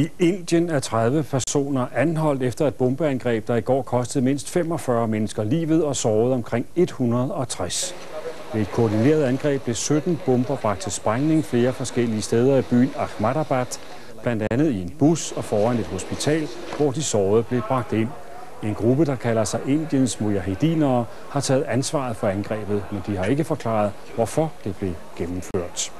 I Indien er 30 personer anholdt efter et bombeangreb, der i går kostede mindst 45 mennesker livet og sårede omkring 160. Ved et koordineret angreb blev 17 bomber bragt til sprængning flere forskellige steder i byen Ahmadabad, blandt andet i en bus og foran et hospital, hvor de sårede blev bragt ind. En gruppe, der kalder sig Indiens mujahedinere, har taget ansvaret for angrebet, men de har ikke forklaret, hvorfor det blev gennemført.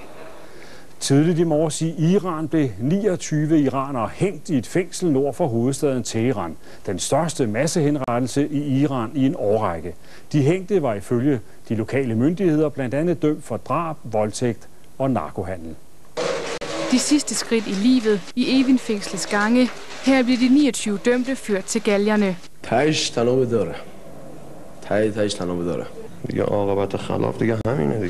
Tidligt i morges i Iran blev 29 iranere hængt i et fængsel nord for hovedstaden Teheran. Den største massehenrettelse i Iran i en årrække. De hængte var ifølge de lokale myndigheder blandt andet dømt for drab, voldtægt og narkohandel. De sidste skridt i livet i Evin fængslets gange. Her blev de 29 dømte ført til galgerne. Jeg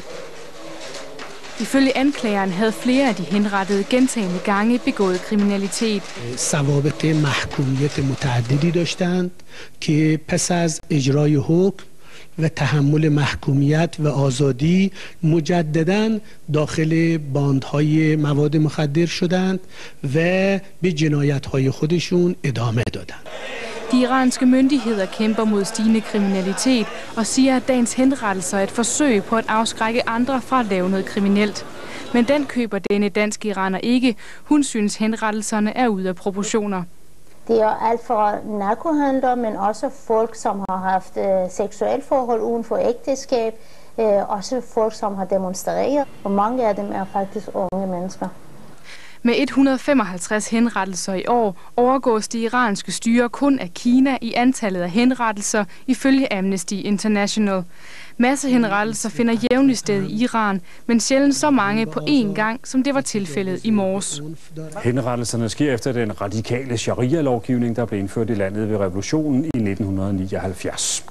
Ifølge anklageren havde flere af de henrettede gentagende gange begået kriminalitet. سوابق محکومیت متعددی داشتند که پس از اجرای حکم و تحمل محکومیت و آزادی مجددا داخل باندهای مواد مخدر شدند و به جنایتهای خودشون ادامه دادند De iranske myndigheder kæmper mod stigende kriminalitet og siger, at dagens henrettelser er et forsøg på at afskrække andre fra at lave noget kriminelt. Men den køber denne danske iraner ikke. Hun synes, henrettelserne er ude af proportioner. Det er alt fra narkohandler, men også folk, som har haft øh, seksuelle forhold uden for ægteskab. Øh, også folk, som har demonstreret. Og mange af dem er faktisk unge mennesker. Med 155 henrettelser i år overgås det iranske styre kun af Kina i antallet af henrettelser ifølge Amnesty International. Massehenrettelser finder jævnligt sted i Iran, men sjældent så mange på én gang, som det var tilfældet i morges. Henrettelserne sker efter den radikale sharia-lovgivning, der blev indført i landet ved revolutionen i 1979.